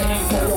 Gracias.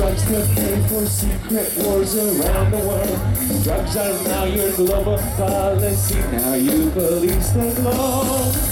Prepared for secret wars around the world. Drugs are now your global policy. Now you police the globe.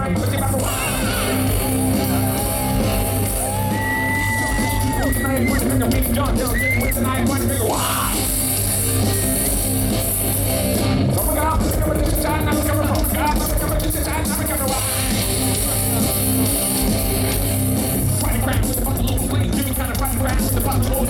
Trying to grab, with a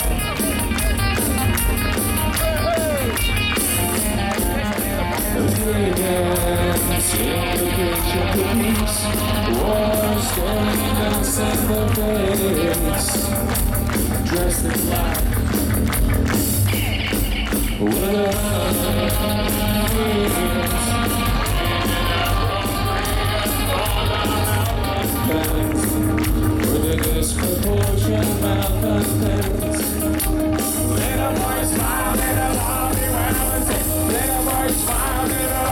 December days Dressed in black When I With a disproportionate mouth and lips Little boy smile, little army round Little boy smile, little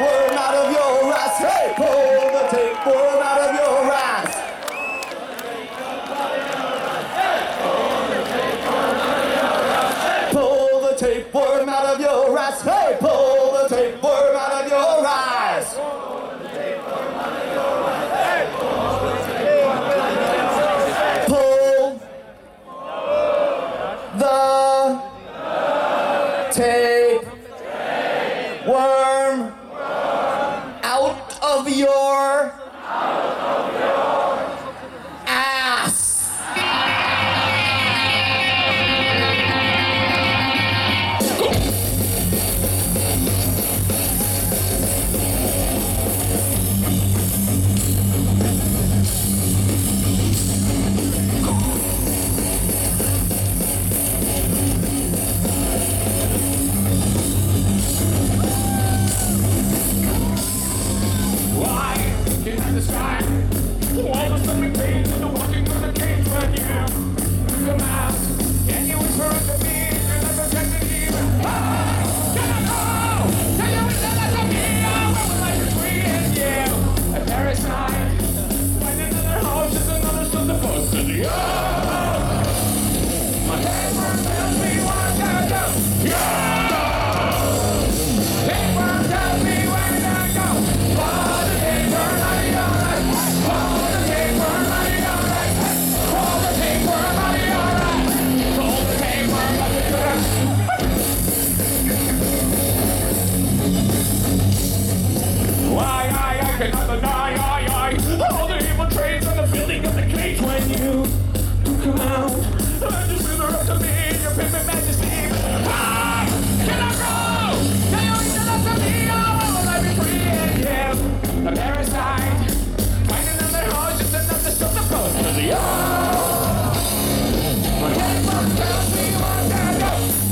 word out of your ass. Hey, pull the tape word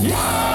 Yeah!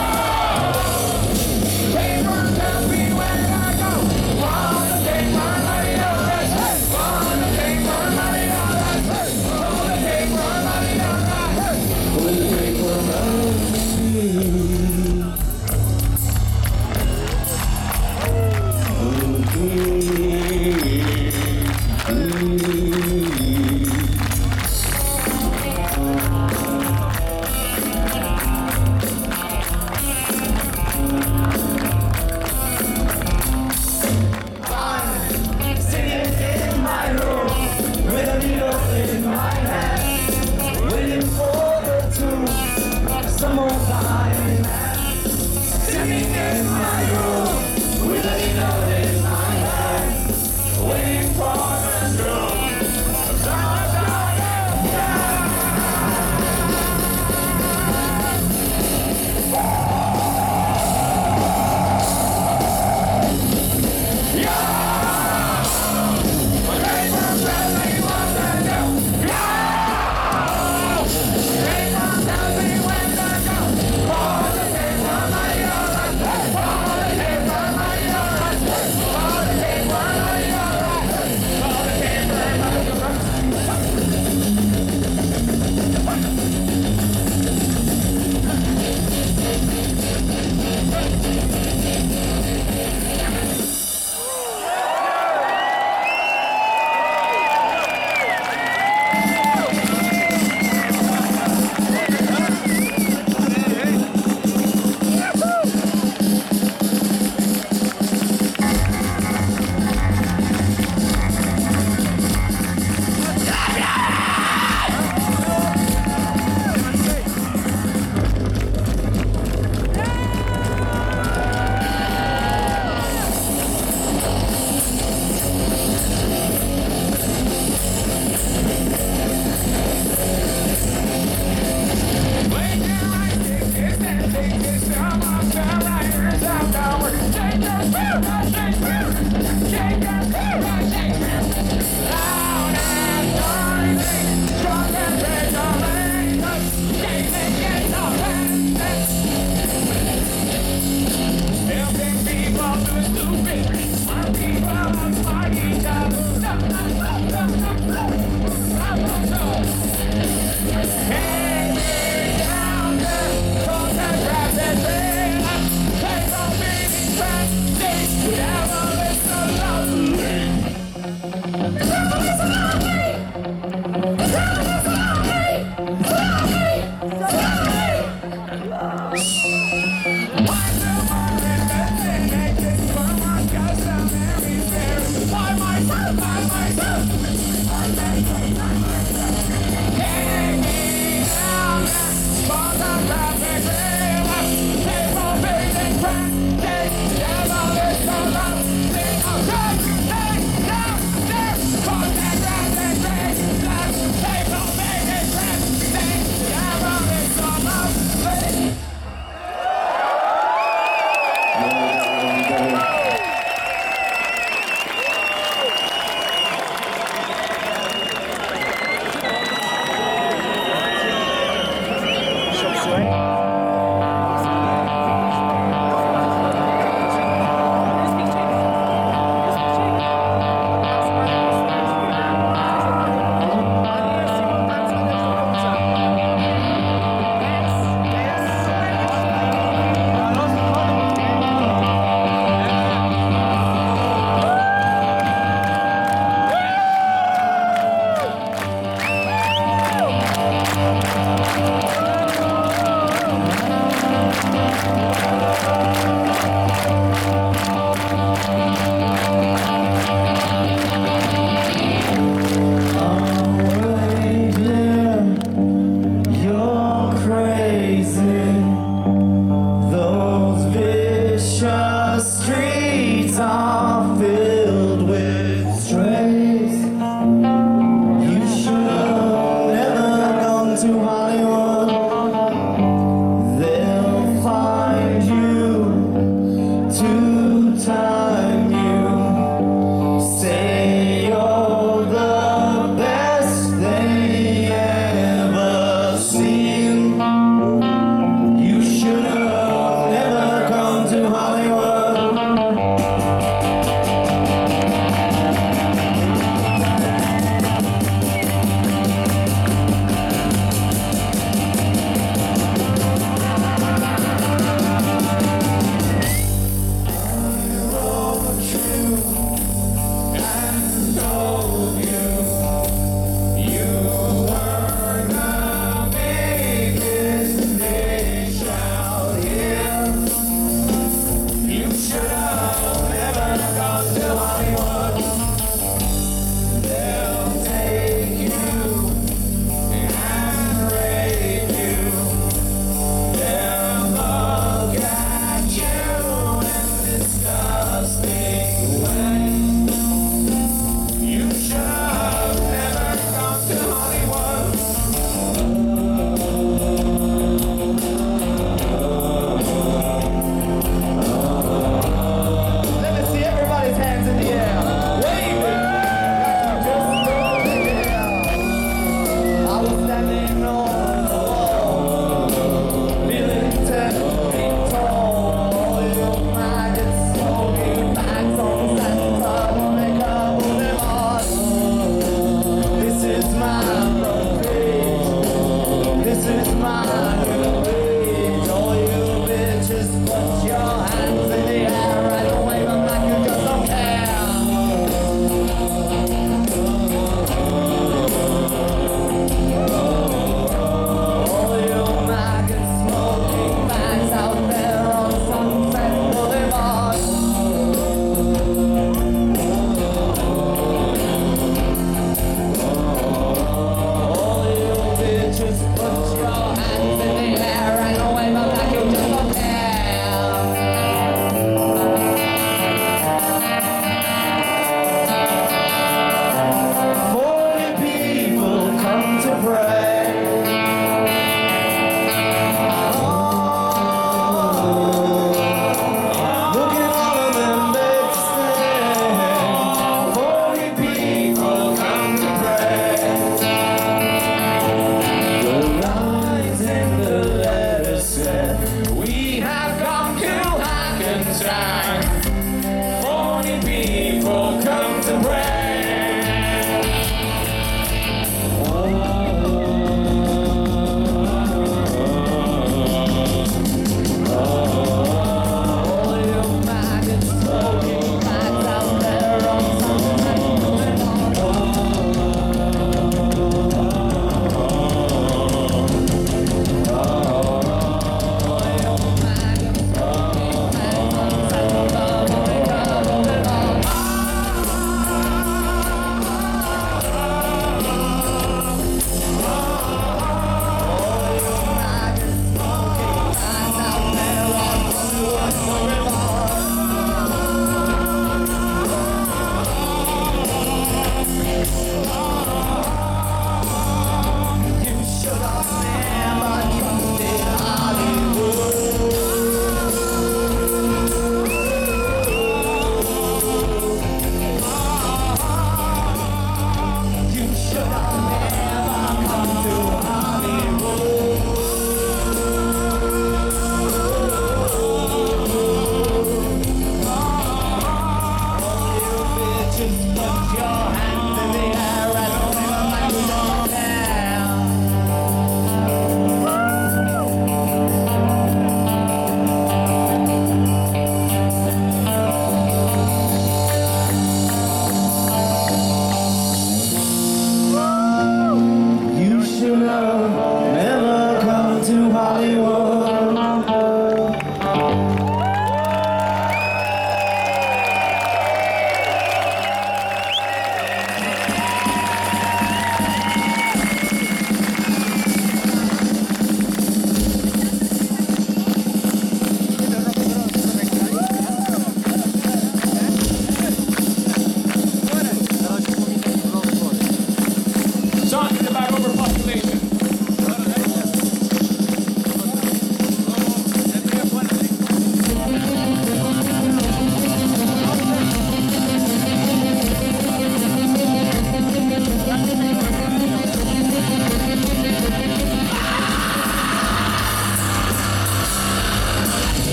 Oh.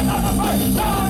vai, nada vai, nada vai.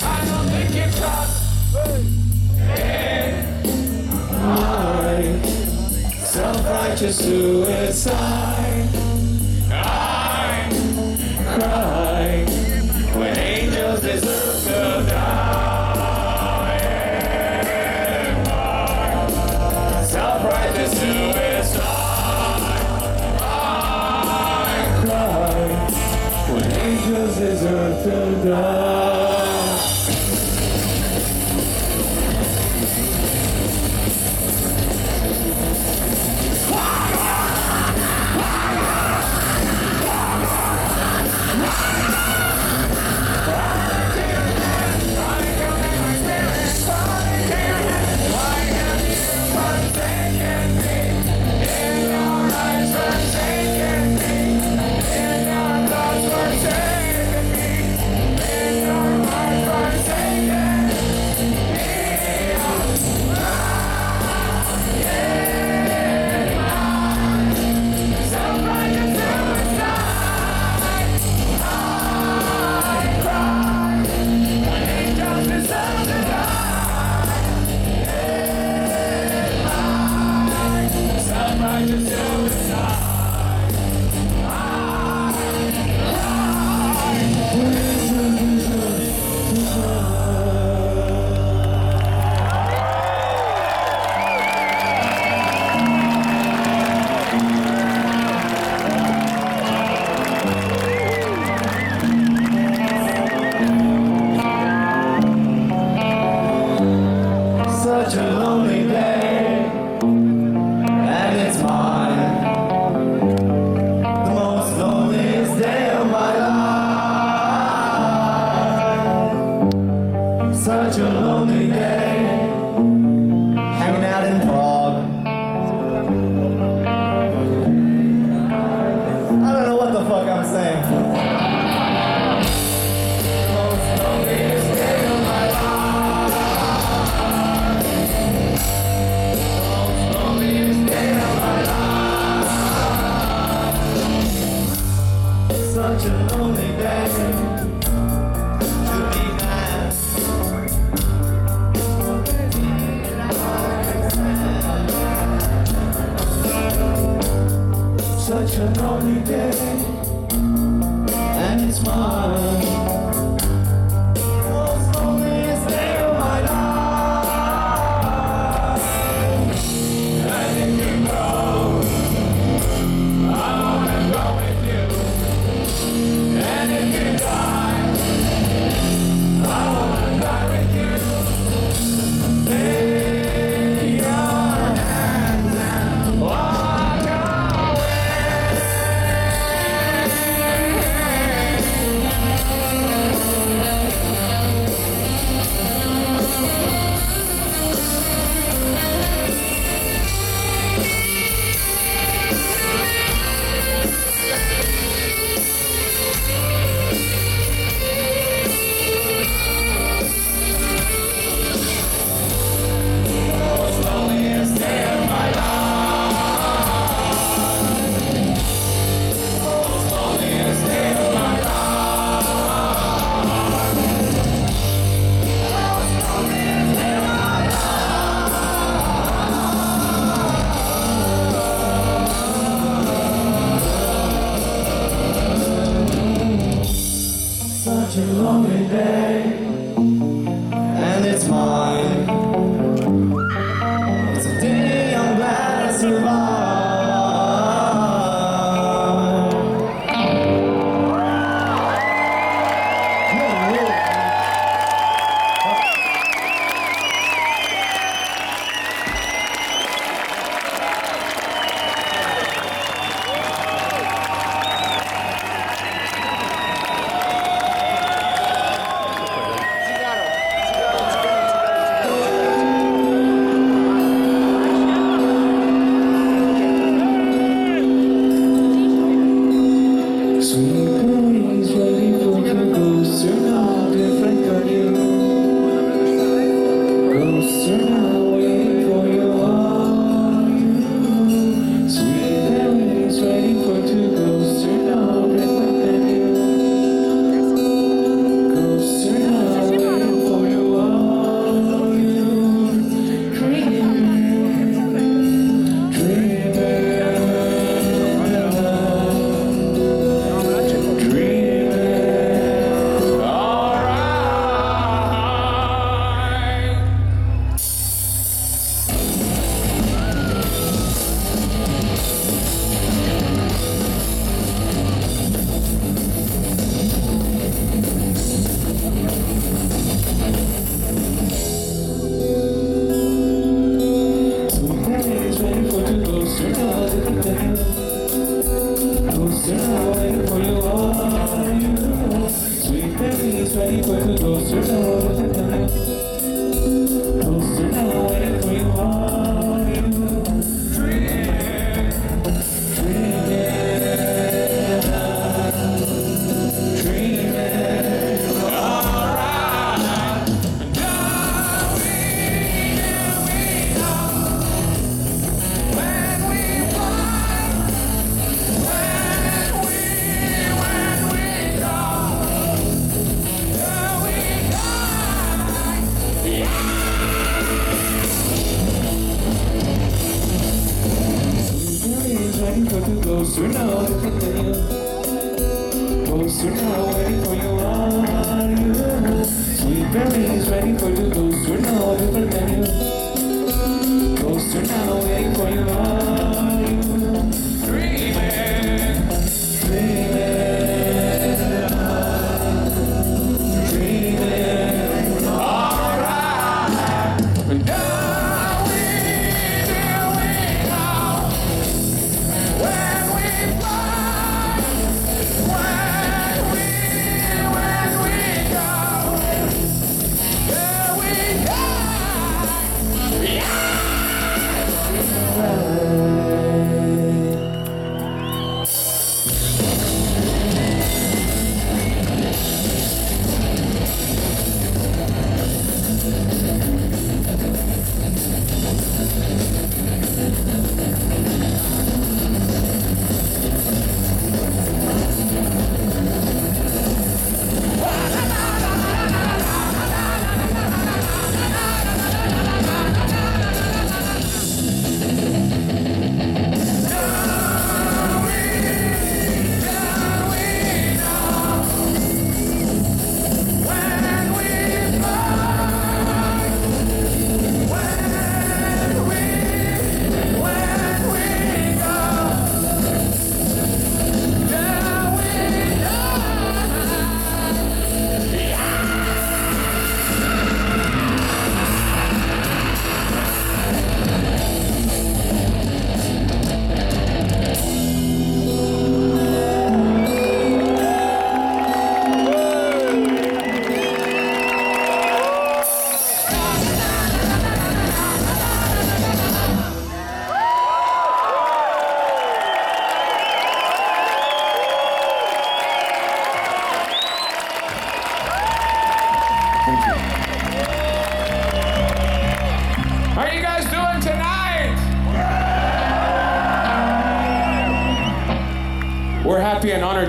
I don't think it's us. My self-righteous suicide. I cry when angels deserve to die. Self-righteous suicide. I cry when angels deserve to die.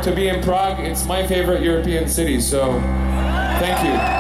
to be in Prague. It's my favorite European city, so thank you.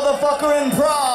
Motherfucker in Prague